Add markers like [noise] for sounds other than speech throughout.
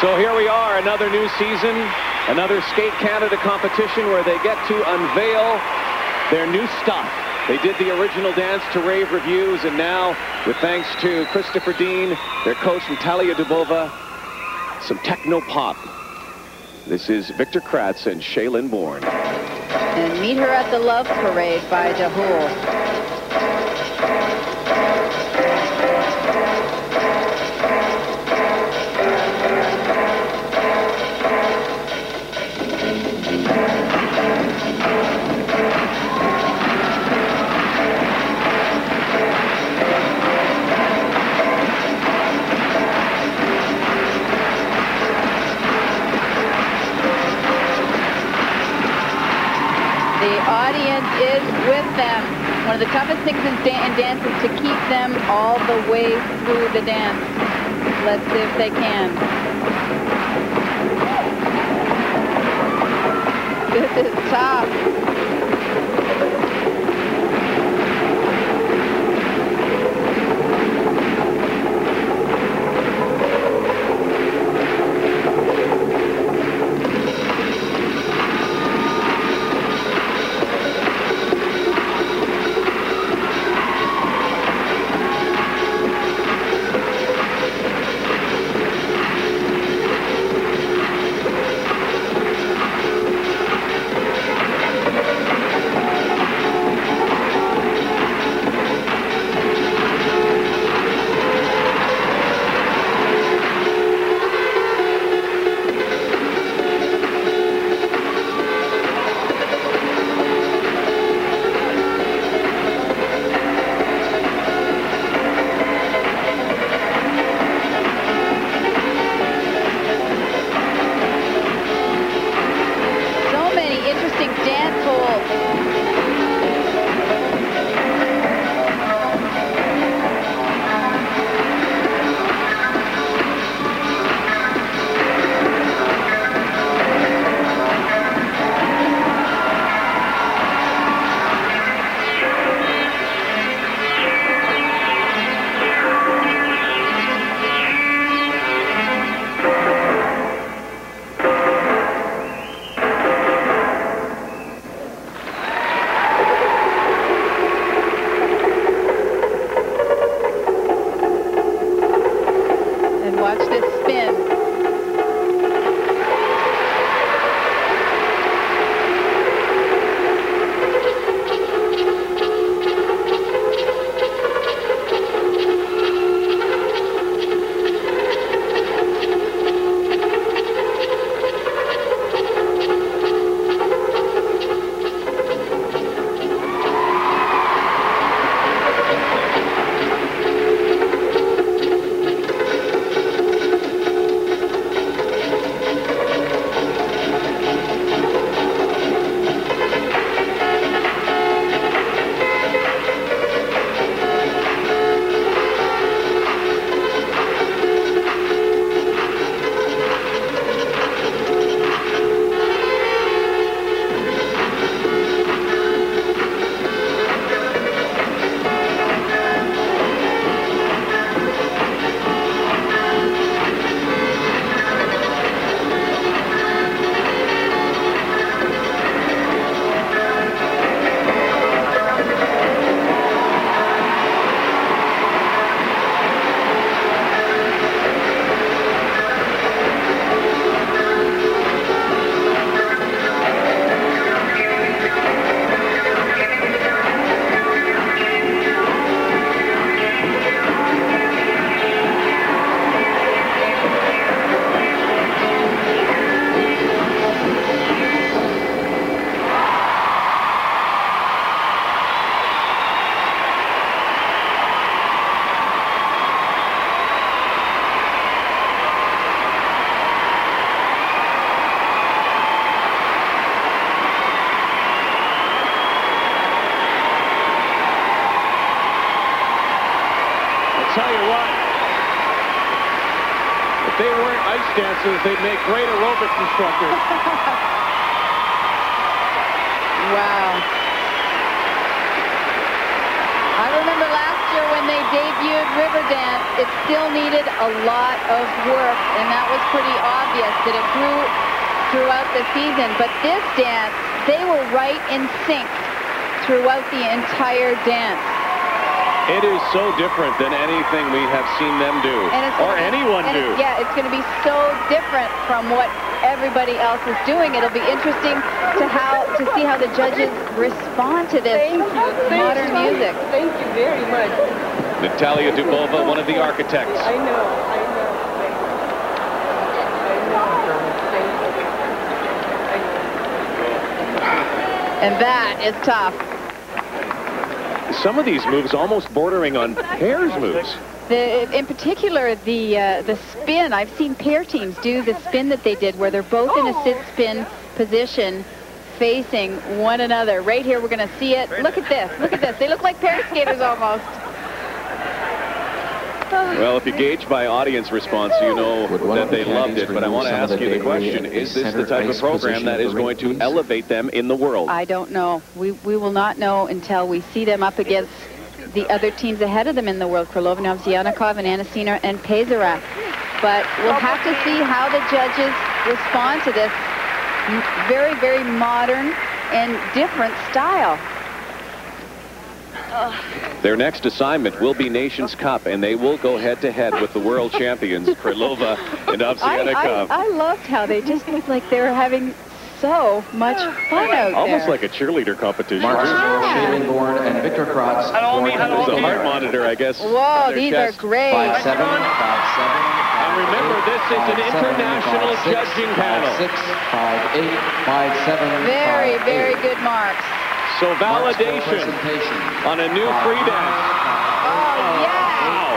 So here we are, another new season, another Skate Canada competition where they get to unveil their new stuff. They did the original dance to rave reviews, and now, with thanks to Christopher Dean, their coach Natalia Dubova, some techno pop. This is Victor Kraatz and Shae-Lynn Bourne. And meet her at the Love Parade by Da Hool. The toughest things in, da in dance is to keep them all the way through the dance. Let's see if they can. This is tough. Tell you what, if they weren't ice dancers, they'd make great aerobics instructors. [laughs] wow. I remember last year when they debuted Riverdance, it still needed a lot of work, and that was pretty obvious that it grew throughout the season. But this dance, they were right in sync throughout the entire dance. It is so different than anything we have seen them do, or be, anyone do. It, yeah, it's going to be so different from what everybody else is doing. It'll be interesting to how to see how the judges respond to this Thank you. modern Thank music. Thank you very much. Natalia Dubova, one of the architects. I know. I know. And that is tough. Some of these moves almost bordering on pairs moves. The, in particular, the uh, the spin. I've seen pair teams do the spin that they did, where they're both in a sit spin position, facing one another. Right here, we're going to see it. Look at this. Look at this. They look like pair skaters almost. Well, if you gauge by audience response, you know that they loved it. But I want to ask you the question, is this the type of program that is going to elevate them in the world? I don't know. We, we will not know until we see them up against the other teams ahead of them in the world, Krylov, Ovsyannikov, and Anissina and Peizerat. But we'll have to see how the judges respond to this very, very modern and different style. Their next assignment will be Nations Cup, and they will go head-to-head with the world champions, Krylova and Ovsyannikov. I, I, I loved how they just looked like they were having so much fun out Almost there. like a cheerleader competition. Marcus Yeah. Shae-Lynn Bourne and Victor Kraatz. There's a heart monitor, I guess. Whoa, these chest. are great. Five seven, five seven. And remember, this is an international judging panel. Five six, five eight, five seven. Very, very eight. good marks. So validation on a new Five free nine, dance. Oh, yeah. Wow.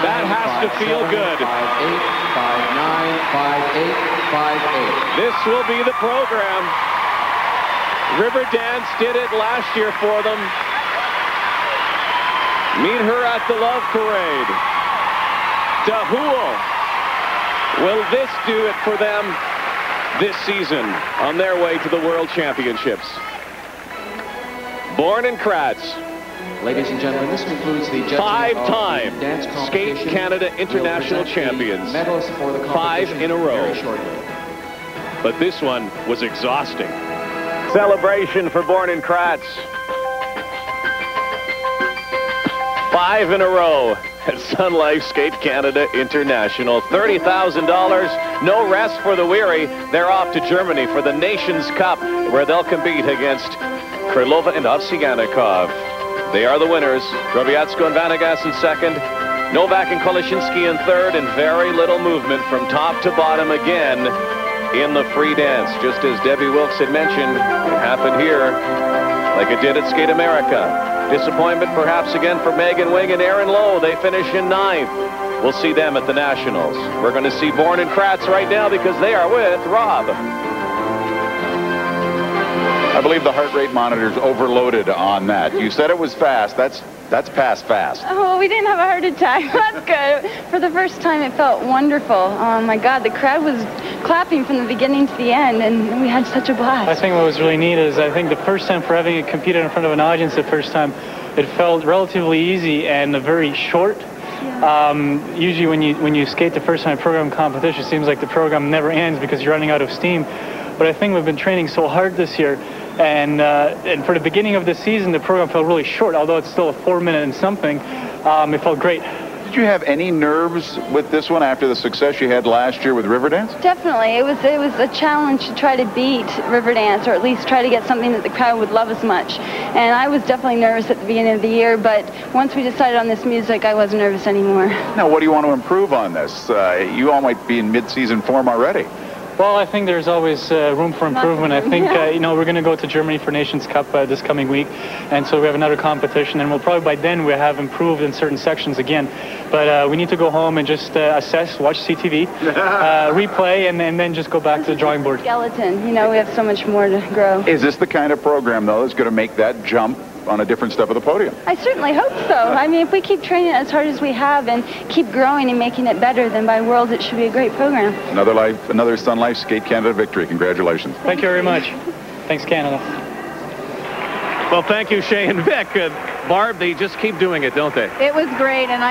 That has to feel good. Five eight, five nine, five eight, five eight. This will be the program. Riverdance did it last year for them. Meet her at the Love Parade. Da Hool. Will this do it for them this season on their way to the World Championships? Bourne in Kraatz, Ladies and gentlemen, this concludes the Five-time Skate. Canada International champions. Medalists for the Five in a row. but this one was exhausting. Celebration for Bourne in Kraatz. Five in a row at Sun Life Skate Canada International. $30,000, no rest for the weary. They're off to Germany for the Nations Cup, where they'll compete against Krylova and Ovsyannikov. They are the winners. Drobiazko and Vanagas in second. Nowak and Kolasinski in third, and very little movement from top to bottom again in the free dance. Just as Debbie Wilkes had mentioned, it happened here like it did at Skate America. Disappointment perhaps again for Megan Wing and Aaron Lowe. They finish in ninth. We'll see them at the Nationals. We're going to see Bourne and Kraatz right now because they are with Rob. I believe the heart rate monitor's overloaded on that. You said it was fast. That's that's past fast. Oh, we didn't have a heart attack. [laughs] That's good. For the first time, it felt wonderful. Oh my God, the crowd was clapping from the beginning to the end, and we had such a blast. I think what was really neat is I think the first time for having it competed in front of an audience the first time, it felt relatively easy and very short. Um, usually when you when you skate the first time program competition, it seems like the program never ends because you're running out of steam. But I think we've been training so hard this year, and uh, and for the beginning of the season, the program felt really short. Although it's still a four minute and something, um, it felt great. Did you have any nerves with this one after the success you had last year with Riverdance? Definitely, it was it was a challenge to try to beat Riverdance, or at least try to get something that the crowd would love as much. And I was definitely nervous at the beginning of the year, but once we decided on this music, I wasn't nervous anymore. Now, what do you want to improve on this? Uh, you all might be in mid-season form already. Well, I think there's always uh, room for improvement. I think uh, you know we're going to go to Germany for Nations Cup uh, this coming week, and so we have another competition, and we'll probably by then we have improved in certain sections again. But uh, we need to go home and just uh, assess, watch CTV, [laughs] uh, replay, and, and then just go back to the drawing board. Skeleton, you know, we have so much more to grow. Is this the kind of program, though, that's going to make that jump on a different step of the podium? I certainly hope so. I mean, if we keep training as hard as we have and keep growing and making it better, then by Worlds it should be a great program. Another life, another Sun Life Skate Canada victory. Congratulations. Thank you very much. Thanks, Canada. Well, thank you, Shay and Vic. Uh, Barb, they just keep doing it, don't they? It was great, and I